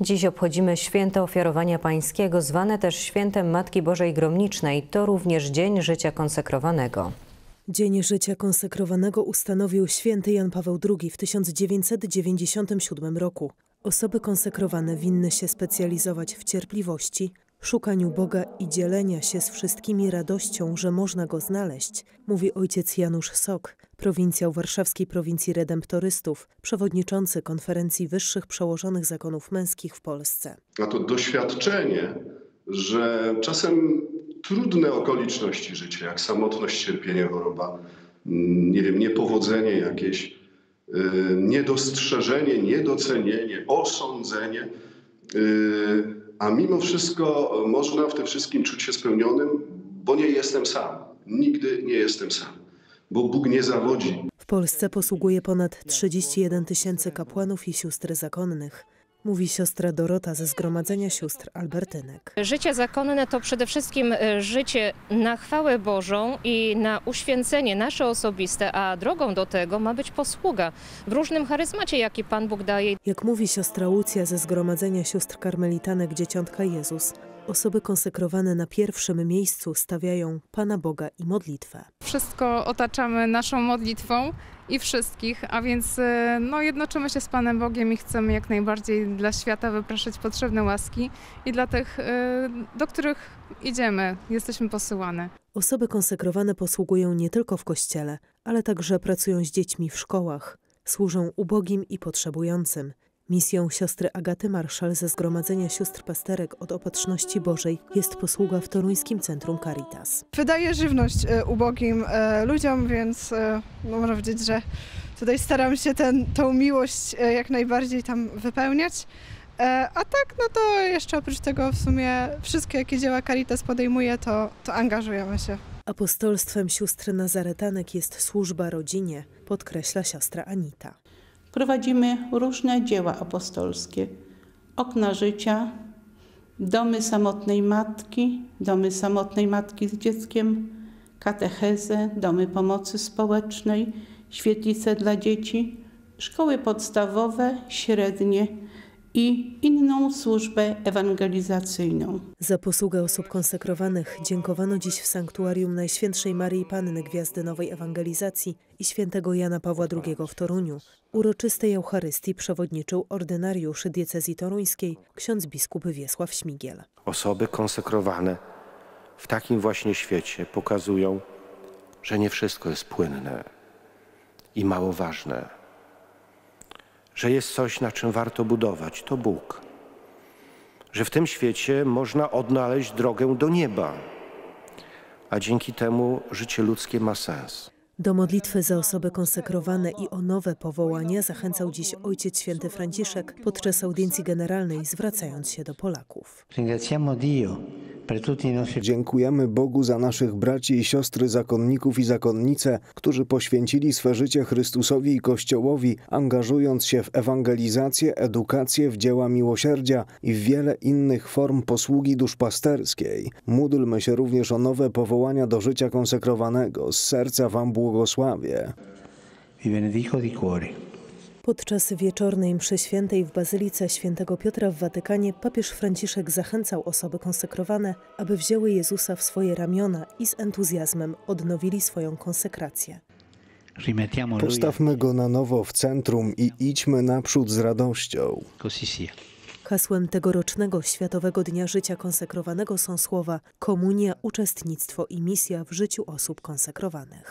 Dziś obchodzimy święto ofiarowania pańskiego, zwane też świętem Matki Bożej Gromnicznej. To również Dzień Życia Konsekrowanego. Dzień życia konsekrowanego ustanowił święty Jan Paweł II w 1997 roku. Osoby konsekrowane winny się specjalizować w cierpliwości, szukaniu Boga i dzielenia się z wszystkimi radością, że można Go znaleźć, mówi ojciec Janusz Sok, prowincjał warszawskiej prowincji redemptorystów, przewodniczący konferencji wyższych przełożonych zakonów męskich w Polsce. A to doświadczenie, że czasem trudne okoliczności życia, jak samotność, cierpienie, choroba, mm, nie wiem, niepowodzenie jakieś, yy, niedostrzeżenie, niedocenienie, osądzenie, yy, a mimo wszystko można w tym wszystkim czuć się spełnionym, bo nie jestem sam. Nigdy nie jestem sam, bo Bóg nie zawodzi. W Polsce posługuje ponad 31 tysięcy kapłanów i sióstr zakonnych. Mówi siostra Dorota ze Zgromadzenia Sióstr Albertynek. Życie zakonne to przede wszystkim e, życie na chwałę Bożą i na uświęcenie nasze osobiste, a drogą do tego ma być posługa w różnym charyzmacie, jaki Pan Bóg daje. Jak mówi siostra Łucja ze Zgromadzenia Sióstr Karmelitanek Dzieciątka Jezus, osoby konsekrowane na pierwszym miejscu stawiają Pana Boga i modlitwę. Wszystko otaczamy naszą modlitwą i wszystkich, a więc e, no, jednoczymy się z Panem Bogiem i chcemy jak najbardziej dla świata wypraszać potrzebne łaski i dla tych, e, do których idziemy, jesteśmy posyłane. Osoby konsekrowane posługują nie tylko w kościele, ale także pracują z dziećmi w szkołach, służą ubogim i potrzebującym. Misją siostry Agaty Marszal ze Zgromadzenia Sióstr Pasterek od Opatrzności Bożej jest posługa w Toruńskim Centrum Caritas. wydaje żywność e, ubogim e, ludziom, więc e, no można powiedzieć, że tutaj staram się ten, tą miłość jak najbardziej tam wypełniać. A tak, no to jeszcze oprócz tego w sumie wszystkie jakie dzieła Caritas podejmuje, to, to angażujemy się. Apostolstwem sióstr Nazaretanek jest służba rodzinie, podkreśla siostra Anita. Prowadzimy różne dzieła apostolskie. Okna życia, domy samotnej matki, domy samotnej matki z dzieckiem, katechezę, domy pomocy społecznej, świetlice dla dzieci, szkoły podstawowe, średnie i inną służbę ewangelizacyjną. Za posługę osób konsekrowanych dziękowano dziś w sanktuarium Najświętszej Maryi Panny Gwiazdy Nowej Ewangelizacji i świętego Jana Pawła II w Toruniu. Uroczystej Eucharystii przewodniczył ordynariusz diecezji toruńskiej ksiądz biskup Wiesław Śmigiel. Osoby konsekrowane w takim właśnie świecie pokazują, że nie wszystko jest płynne i mało ważne. Że jest coś, na czym warto budować to Bóg. Że w tym świecie można odnaleźć drogę do nieba, a dzięki temu życie ludzkie ma sens. Do modlitwy za osoby konsekrowane i o nowe powołania zachęcał dziś Ojciec Święty Franciszek podczas audiencji generalnej, zwracając się do Polaków. Dziękujemy Bogu za naszych braci i siostry zakonników i zakonnice, którzy poświęcili swe życie Chrystusowi i Kościołowi, angażując się w ewangelizację, edukację, w dzieła miłosierdzia i w wiele innych form posługi duszpasterskiej. Módlmy się również o nowe powołania do życia konsekrowanego. Z serca Wam błogosławię. vi benedico di cuore. Podczas wieczornej mszy świętej w Bazylice Świętego Piotra w Watykanie papież Franciszek zachęcał osoby konsekrowane, aby wzięły Jezusa w swoje ramiona i z entuzjazmem odnowili swoją konsekrację. Postawmy Go na nowo w centrum i idźmy naprzód z radością. Hasłem tegorocznego Światowego Dnia Życia Konsekrowanego są słowa komunia, uczestnictwo i misja w życiu osób konsekrowanych.